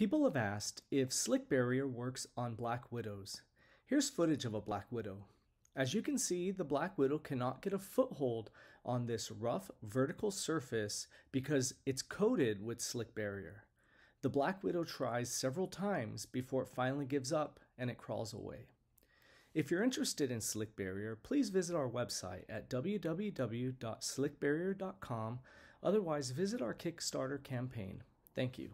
People have asked if Slick Barrier works on Black Widows. Here's footage of a Black Widow. As you can see, the Black Widow cannot get a foothold on this rough vertical surface because it's coated with Slick Barrier. The Black Widow tries several times before it finally gives up and it crawls away. If you're interested in Slick Barrier, please visit our website at www.slickbarrier.com. Otherwise, visit our Kickstarter campaign. Thank you.